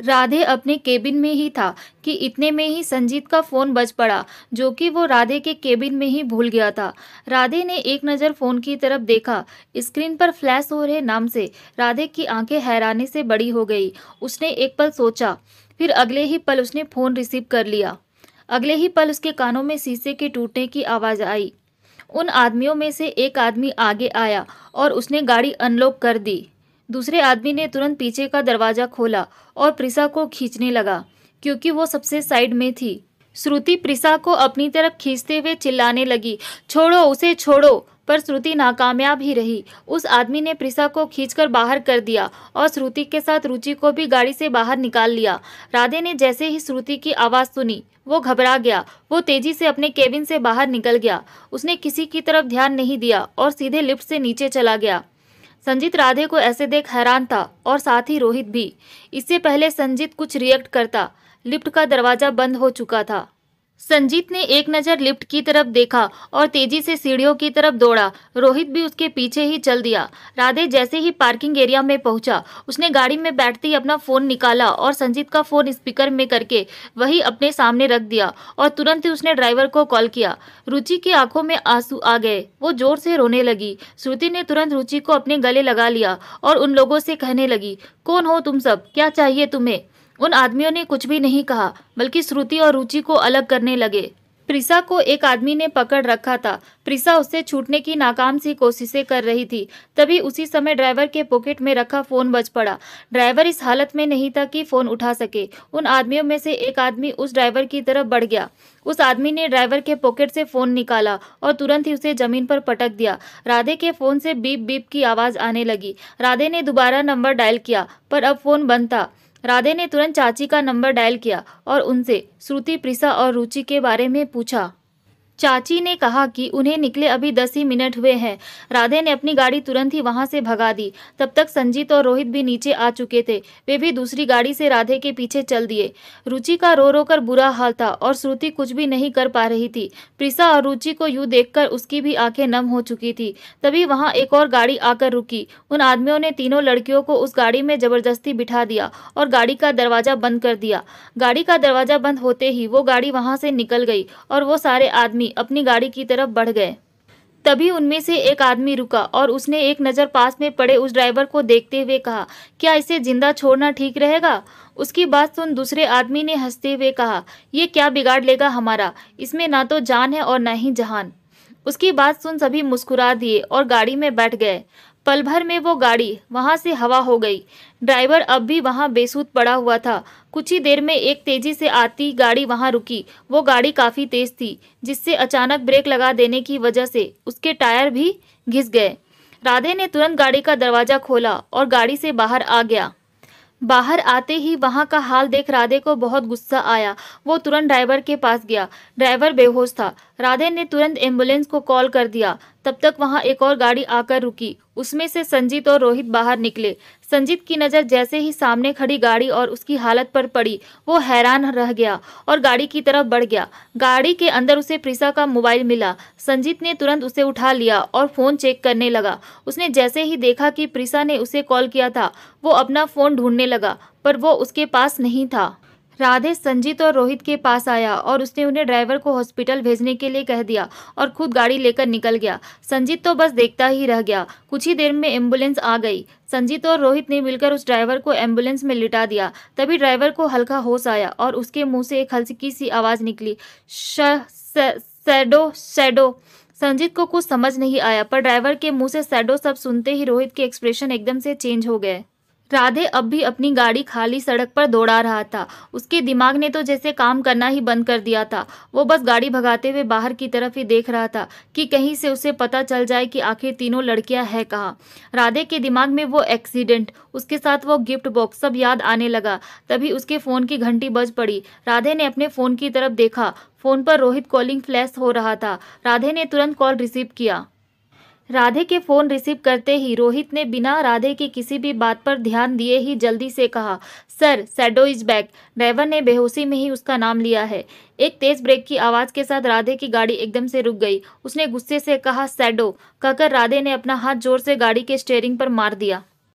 राधे अपने केबिन में ही था कि इतने में ही संजीत का फ़ोन बज पड़ा, जो कि वो राधे के केबिन में ही भूल गया था। राधे ने एक नज़र फ़ोन की तरफ़ देखा। स्क्रीन पर फ्लैश हो रहे नाम से राधे की आँखें हैरानी से बड़ी हो गई। उसने एक पल सोचा, फिर अगले ही पल उसने फ़ोन रिसीव कर लिया। अगले ही पल उसके कानों में शीशे के टूटने की आवाज़ आई। उन आदमियों में से एक आदमी आगे आया और उसने गाड़ी अनलॉक कर दी। दूसरे आदमी ने तुरंत पीछे का दरवाज़ा खोला और प्रिसा को खींचने लगा, क्योंकि वो सबसे साइड में थी। श्रुति प्रिसा को अपनी तरफ़ खींचते हुए चिल्लाने लगी, छोड़ो, उसे छोड़ो। पर श्रुति नाकामयाब ही रही। उस आदमी ने प्रिसा को खींचकर बाहर कर दिया और श्रुति के साथ रुचि को भी गाड़ी से बाहर निकाल लिया। राधे ने जैसे ही श्रुति की आवाज़ सुनी, वो घबरा गया। वो तेज़ी से अपने केबिन से बाहर निकल गया। उसने किसी की तरफ़ ध्यान नहीं दिया और सीधे लिफ्ट से नीचे चला गया। संजीत राधे को ऐसे देख हैरान था और साथ ही रोहित भी। इससे पहले संजीत कुछ रिएक्ट करता। लिफ्ट का दरवाज़ा बंद हो चुका था। संजीत ने एक नज़र लिफ्ट की तरफ़ देखा और तेज़ी से सीढ़ियों की तरफ़ दौड़ा। रोहित भी उसके पीछे ही चल दिया। राधे जैसे ही पार्किंग एरिया में पहुँचा, उसने गाड़ी में बैठते ही अपना फ़ोन निकाला और संजीत का फ़ोन स्पीकर में करके वही अपने सामने रख दिया और तुरंत ही उसने ड्राइवर को कॉल किया। रुचि की आँखों में आँसू आ गए। वो ज़ोर से रोने लगी। श्रुति ने तुरंत रुचि को अपने गले लगा लिया और उन लोगों से कहने लगी, कौन हो तुम सब? क्या चाहिए तुम्हें? उन आदमियों ने कुछ भी नहीं कहा, बल्कि श्रुति और रुचि को अलग करने लगे। प्रिसा को एक आदमी ने पकड़ रखा था। प्रिसा उससे छूटने की नाकाम सी कोशिशें कर रही थी। तभी उसी समय ड्राइवर के पॉकेट में रखा फ़ोन बज पड़ा। ड्राइवर इस हालत में नहीं था कि फ़ोन उठा सके। उन आदमियों में से एक आदमी उस ड्राइवर की तरफ़ बढ़ गया। उस आदमी ने ड्राइवर के पॉकेट से फ़ोन निकाला और तुरंत ही उसे ज़मीन पर पटक दिया। राधे के फ़ोन से बीप बीप की आवाज़ आने लगी। राधे ने दोबारा नंबर डायल किया, पर अब फ़ोन बंद था। राधे ने तुरंत चाची का नंबर डायल किया और उनसे श्रुति, प्रिसा और रुचि के बारे में पूछा। चाची ने कहा कि उन्हें निकले अभी दस ही मिनट हुए हैं। राधे ने अपनी गाड़ी तुरंत ही वहाँ से भगा दी। तब तक संजीत और रोहित भी नीचे आ चुके थे। वे भी दूसरी गाड़ी से राधे के पीछे चल दिए। रुचि का रो रो कर बुरा हाल था और श्रुति कुछ भी नहीं कर पा रही थी। प्रिसा और रुचि को यूँ देखकर उसकी भी आँखें नम हो चुकी थी। तभी वहाँ एक और गाड़ी आकर रुकी। उन आदमियों ने तीनों लड़कियों को उस गाड़ी में ज़बरदस्ती बिठा दिया और गाड़ी का दरवाज़ा बंद कर दिया। गाड़ी का दरवाज़ा बंद होते ही वो गाड़ी वहाँ से निकल गई और वो सारे आदमी अपनी गाड़ी की तरफ़ बढ़ गए। तभी उनमें से एक आदमी रुका और उसने एक नज़र पास में पड़े उस ड्राइवर को देखते हुए कहा, क्या इसे ज़िंदा छोड़ना ठीक रहेगा? उसकी बात सुन दूसरे आदमी ने हँसते हुए कहा यह क्या बिगाड़ लेगा हमारा? इसमें ना तो जान है और ना ही जहान। उसकी बात सुन सभी मुस्कुरा दिए और गाड़ी में बैठ गए। पल भर में वो गाड़ी वहाँ से हवा हो गई। ड्राइवर अब भी वहाँ बेसूद पड़ा हुआ था। कुछ ही देर में एक तेज़ी से आती गाड़ी वहाँ रुकी। वो गाड़ी काफ़ी तेज थी, जिससे अचानक ब्रेक लगा देने की वजह से उसके टायर भी घिस गए। राधे ने तुरंत गाड़ी का दरवाज़ा खोला और गाड़ी से बाहर आ गया। बाहर आते ही वहाँ का हाल देख राधे को बहुत गुस्सा आया। वो तुरंत ड्राइवर के पास गया। ड्राइवर बेहोश था। राधे ने तुरंत एंबुलेंस को कॉल कर दिया। तब तक वहाँ एक और गाड़ी आकर रुकी। उसमें से संजीत और रोहित बाहर निकले। संजीत की नज़र जैसे ही सामने खड़ी गाड़ी और उसकी हालत पर पड़ी, वो हैरान रह गया और गाड़ी की तरफ़ बढ़ गया। गाड़ी के अंदर उसे प्रिसा का मोबाइल मिला। संजीत ने तुरंत उसे उठा लिया और फ़ोन चेक करने लगा। उसने जैसे ही देखा कि प्रिसा ने उसे कॉल किया था, वो अपना फ़ोन ढूँढने लगा, पर वो उसके पास नहीं था। राधे संजीत और रोहित के पास आया और उसने उन्हें ड्राइवर को हॉस्पिटल भेजने के लिए कह दिया और खुद गाड़ी लेकर निकल गया। संजीत तो बस देखता ही रह गया। कुछ ही देर में एंबुलेंस आ गई। संजीत और रोहित ने मिलकर उस ड्राइवर को एंबुलेंस में लिटा दिया। तभी ड्राइवर को हल्का होश आया और उसके मुँह से एक हल्की सी आवाज़ निकली। Shadow shadow. संजीत को कुछ समझ नहीं आया, पर ड्राइवर के मुँह से सैडो सब सुनते ही रोहित के एक्सप्रेशन एकदम से चेंज हो गए। राधे अब भी अपनी गाड़ी खाली सड़क पर दौड़ा रहा था। उसके दिमाग ने तो जैसे काम करना ही बंद कर दिया था। वो बस गाड़ी भगाते हुए बाहर की तरफ़ ही देख रहा था कि कहीं से उसे पता चल जाए कि आखिर तीनों लड़कियाँ हैं कहाँ। राधे के दिमाग में वो एक्सीडेंट, उसके साथ वो गिफ्ट बॉक्स सब याद आने लगा। तभी उसके फ़ोन की घंटी बज पड़ी। राधे ने अपने फ़ोन की तरफ़ देखा। फ़ोन पर रोहित कॉलिंग फ्लैश हो रहा था। राधे ने तुरंत कॉल रिसीव किया। राधे के फ़ोन रिसीव करते ही रोहित ने बिना राधे की किसी भी बात पर ध्यान दिए ही जल्दी से कहा, sir, shadow is back. Driver ने बेहोशी में ही उसका नाम लिया है। एक तेज ब्रेक की आवाज़ के साथ राधे की गाड़ी एकदम से रुक गई। उसने गुस्से से कहा, सैडो, कहकर राधे ने अपना हाथ ज़ोर से गाड़ी के स्टेयरिंग पर मार दिया।